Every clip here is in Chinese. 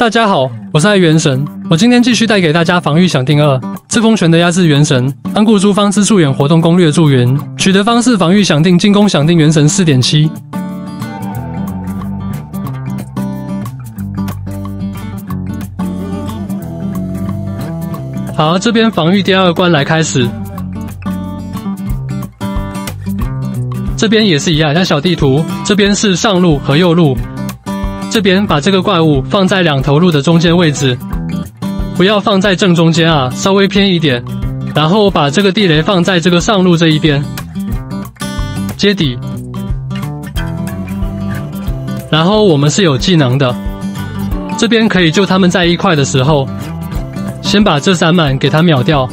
大家好，我是爱元神，我今天继续带给大家防御响定二赤风拳的压制元神安固诸方之助远活动攻略助援取得方式防御响定进攻响定元神四点七。好，这边防御第二关来开始，这边也是一样，像小地图，这边是上路和右路。这边把这个怪物放在两头路的中间位置，不要放在正中间啊，稍微偏一点。然后把这个地雷放在这个上路这一边，接底。然后我们是有技能的，这边可以救他们在一块的时候，先把这三满给他秒掉。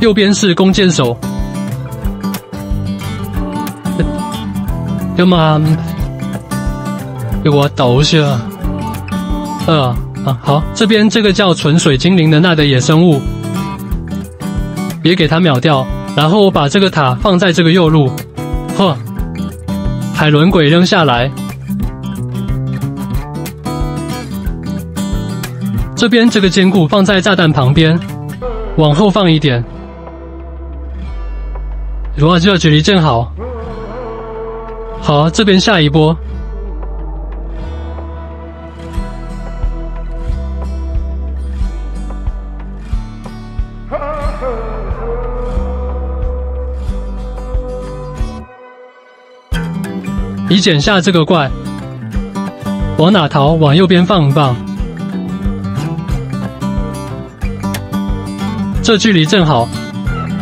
右边是弓箭手，要么。给我抖下，呃啊好，这边这个叫纯水精灵的那的野生物，别给它秒掉，然后我把这个塔放在这个右路，呵，海伦鬼扔下来，这边这个坚固放在炸弹旁边，往后放一点，哇，这距离正好，好，这边下一波。你捡下这个怪，往哪逃？往右边放一放，这距离正好。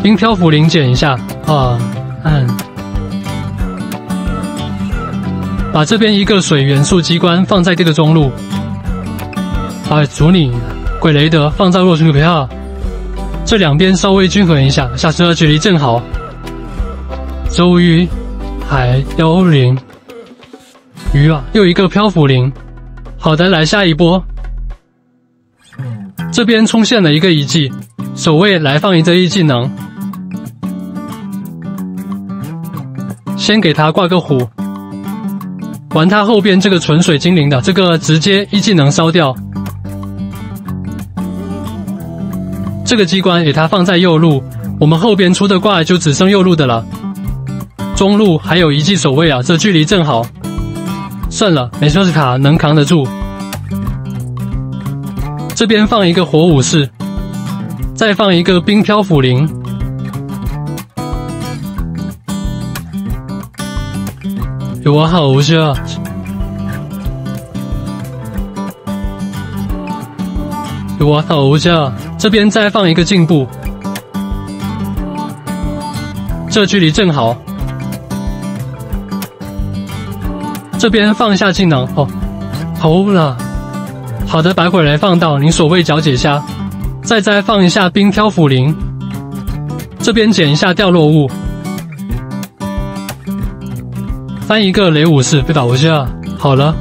冰漂浮灵捡一下啊，嗯，把这边一个水元素机关放在这个中路。哎，主你鬼雷德放在弱区不要，这两边稍微均衡一下，下车距离正好。周瑜，海幽灵。鱼啊，又一个漂浮灵。好的，来下一波。这边冲现了一个遗迹，守卫来放一这一技能。先给他挂个虎，玩他后边这个纯水精灵的，这个直接一技能烧掉。这个机关给他放在右路，我们后边出的怪就只剩右路的了。中路还有一记守卫啊，这距离正好。算了，没说是卡能扛得住。这边放一个火武士，再放一个冰漂斧灵。有我好无价，有。我好笑。这边再放一个进步，这距离正好。这边放下技能哦，好了，好的，白鬼雷放到你所谓脚底下，再再放一下冰漂浮灵，这边捡一下掉落物，翻一个雷武士被倒下，好了。